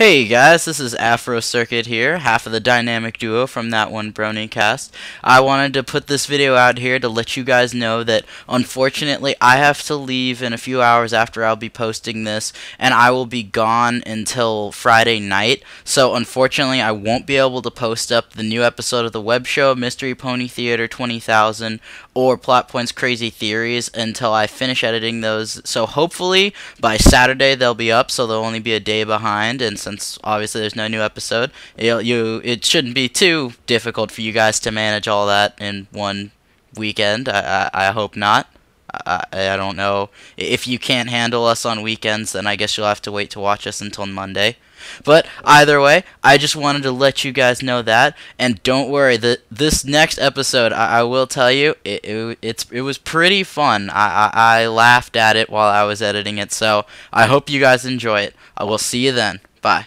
Hey guys, this is Afro Circuit here, half of the dynamic duo from that one Bronycast. I wanted to put this video out here to let you guys know that unfortunately I have to leave in a few hours after I'll be posting this and I will be gone until Friday night. So unfortunately I won't be able to post up the new episode of the web show Mystery Pony Theater 20000 or Plot Points Crazy Theories until I finish editing those. So hopefully by Saturday they'll be up so they'll only be a day behind and since obviously there's no new episode, you you it shouldn't be too difficult for you guys to manage all that in one weekend. I I, I hope not. I, I don't know if you can't handle us on weekends, then I guess you'll have to wait to watch us until Monday. But either way, I just wanted to let you guys know that, and don't worry. that this next episode, I, I will tell you, it, it, it's it was pretty fun. I, I I laughed at it while I was editing it, so I hope you guys enjoy it. I will see you then. Bye.